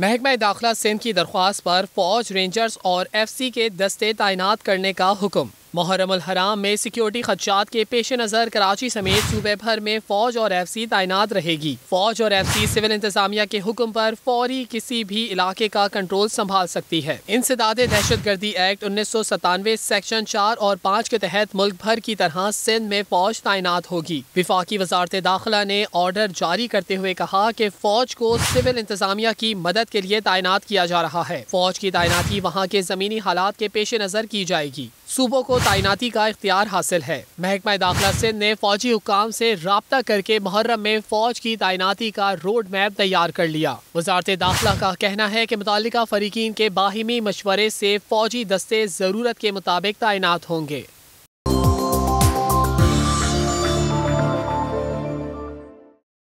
महकमा दाखिला सिंध की दरख्वास्त पर फौज रेंजर्स और एफ़ सी के दस्ते तैनात करने का हुक्म। मुहर्रम हराम में सिक्योरिटी खदशात के पेश नज़र, कराची समेत सूबे भर में फौज और एफ़ सी तैनात रहेगी। फौज और एफ़ सी सिविल इंतजामिया के हुक्म पर फौरी किसी भी इलाके का कंट्रोल संभाल सकती है। इंसदाद दहशत गर्दी एक्ट उन्नीस सौ सतानवे सेक्शन चार और पाँच के तहत मुल्क भर की तरह सिंध में फौज तैनात होगी। विफाकी वजारत दाखिला ने ऑर्डर जारी करते हुए कहा कि फौज को सिविल इंतजामिया की मदद के लिए तैनात किया जा रहा है। फौज की तैनाती वहाँ के जमीनी हालात के पेश नज़र की जाएगी। सूबों को तैनाती का इख्तियार हासिल है। महकमा दाखिला सिंध ने फौजी हुकाम से रबता करके मुहर्रम में फौज की तैनाती का रोड मैप तैयार कर लिया। वजारत दाखिला का कहना है कि मुतल फरीकिन के बाहिमी मशवरे से फौजी दस्ते ज़रूरत के मुताबिक तैनात होंगे।